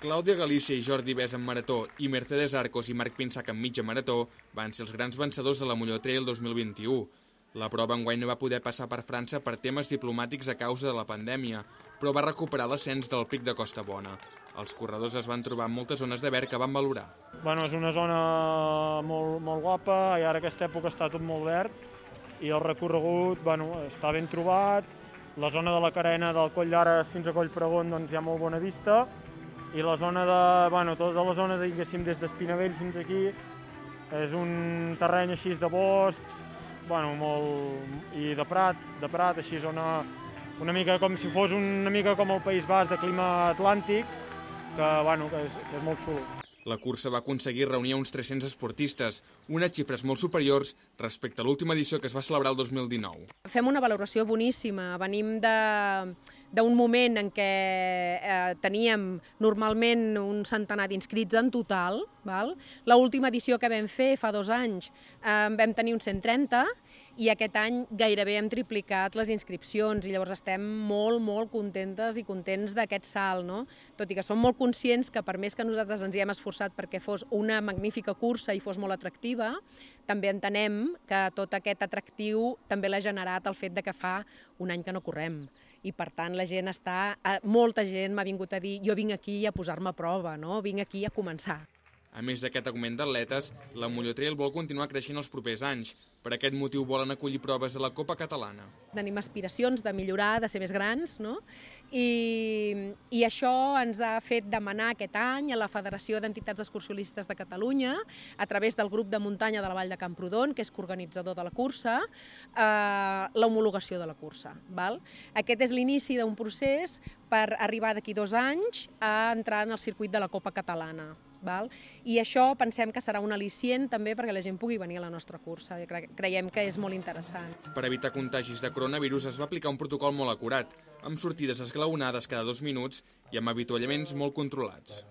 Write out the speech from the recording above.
Clàudia Galícia i Jordi Bes en marató i Mercedes Arcos i Marc Pinsac en mitja marató van ser els grans vencedors de la Molló Trail 2021. La prova enguany no va poder passar per França per temes diplomàtics a causa de la pandèmia, però va recuperar l'ascens del pic de Costa Bona. Els corredors es van trobar en moltes zones de verd que van valorar. Bueno, és una zona molt, molt guapa i ara aquesta època està tot molt verd i el recorregut bueno, està ben trobat. La zona de la carena del Coll d'Ares fins a Coll Pregon doncs, hi ha molt bona vista i la zona de, bueno, tota la zona, diguéssim, des d'Espinavell fins aquí és un terreny així de bosc, bueno, molt, i de prat, de prat, així zona una mica com si fos una mica com el País Basc de clima atlàntic, que, bueno, que, és, que és molt xulo. La cursa va aconseguir reunir uns 300 esportistes, unes xifres molt superiors respecte a l'última edició que es va celebrar el 2019. Fem una valoració boníssima. Venim de d'un moment en què eh, teníem normalment un centenar d'inscrits en total. Val? La última edició que vam fer fa dos anys eh, vam tenir uns 130 i aquest any gairebé hem triplicat les inscripcions i llavors estem molt, molt contentes i contents d'aquest salt, no? tot i que som molt conscients que per més que nosaltres ens hi hem esforçat perquè fos una magnífica cursa i fos molt atractiva, també entenem que tot aquest atractiu també l'ha generat el fet de que fa un any que no correm i per tant la gent està, eh, molta gent m'ha vingut a dir jo vinc aquí a posar-me a prova, no? vinc aquí a començar. A més d'aquest augment d'atletes, la Molló Trail vol continuar creixent els propers anys. Per aquest motiu volen acollir proves de la Copa Catalana. Tenim aspiracions de millorar, de ser més grans, no? I, i això ens ha fet demanar aquest any a la Federació d'Entitats Excursionistes de Catalunya, a través del grup de muntanya de la Vall de Camprodon, que és coorganitzador de la cursa, eh, l'homologació de la cursa. Val? Aquest és l'inici d'un procés per arribar d'aquí dos anys a entrar en el circuit de la Copa Catalana. Val? I això pensem que serà un al·licient també perquè la gent pugui venir a la nostra cursa. Creiem que és molt interessant. Per evitar contagis de coronavirus es va aplicar un protocol molt acurat, amb sortides esglaonades cada dos minuts i amb avituallaments molt controlats.